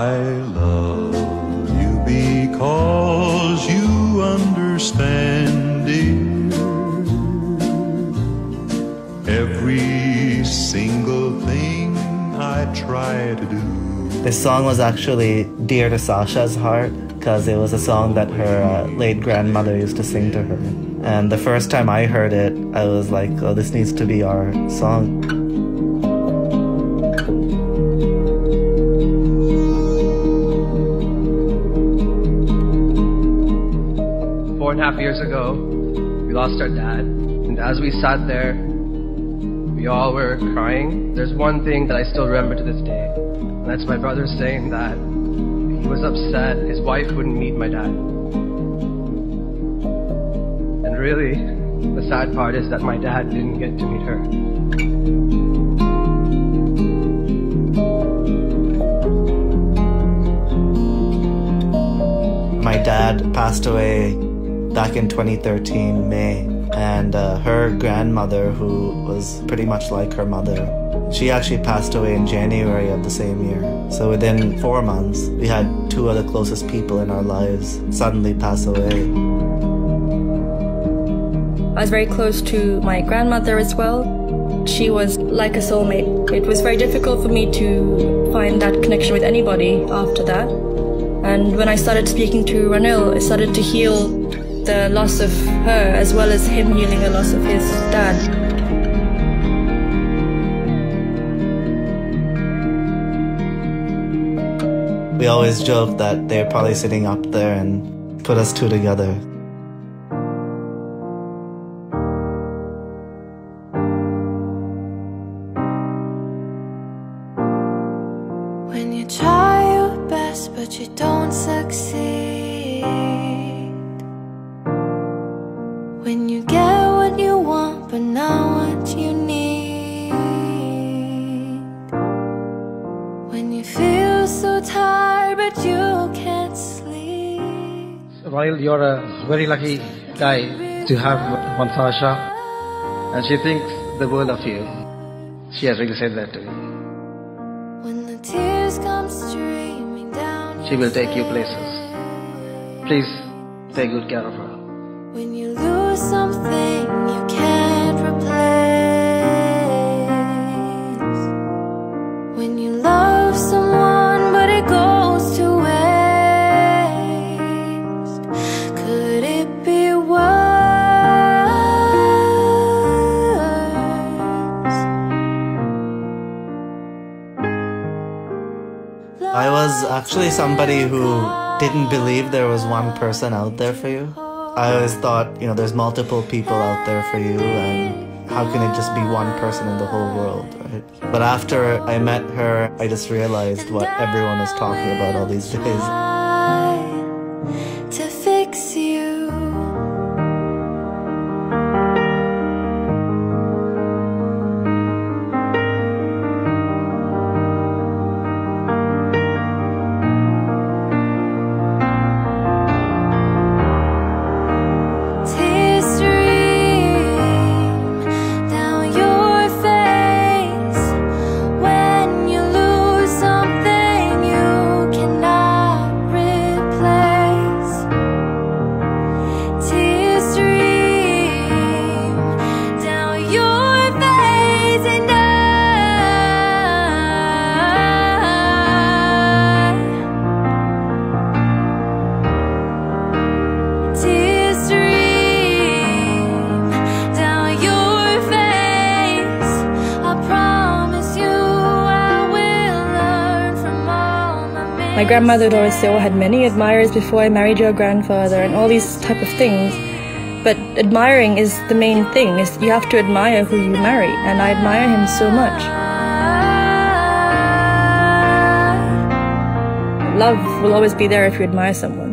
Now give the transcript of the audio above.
I love you because you understand, dear. Every single thing I try to do. This song was actually dear to Sasha's heart because it was a song that her uh, late grandmother used to sing to her. And the first time I heard it, I was like, oh, this needs to be our song. Half years ago, we lost our dad. And as we sat there, we all were crying. There's one thing that I still remember to this day. And that's my brother saying that he was upset his wife wouldn't meet my dad. And really, the sad part is that my dad didn't get to meet her. My dad passed away back in 2013, May, and uh, her grandmother, who was pretty much like her mother, she actually passed away in January of the same year. So within four months, we had two of the closest people in our lives suddenly pass away. I was very close to my grandmother as well. She was like a soulmate. It was very difficult for me to find that connection with anybody after that. And when I started speaking to Ranil, I started to heal the loss of her as well as him healing the loss of his dad. We always joke that they're probably sitting up there and put us two together. When you try your best but you don't succeed. When you get what you want but not what you need. When you feel so tired but you can't sleep. While you're a very lucky guy to have one Sasha, and she thinks the world of you. She has really said that to me. When the tears come streaming down. She will take you places. Please take good care of her. When you lose something you can't replace. When you love someone but it goes to waste. Could it be worse? I was actually somebody who didn't believe there was one person out there for you. I always thought, you know, there's multiple people out there for you, and how can it just be one person in the whole world, right? But after I met her, I just realized what everyone was talking about all these days. My grandmother say, "Oh, I had many admirers before I married your grandfather," and all these type of things. But admiring is the main thing. Is you have to admire who you marry, and I admire him so much. Love will always be there if you admire someone.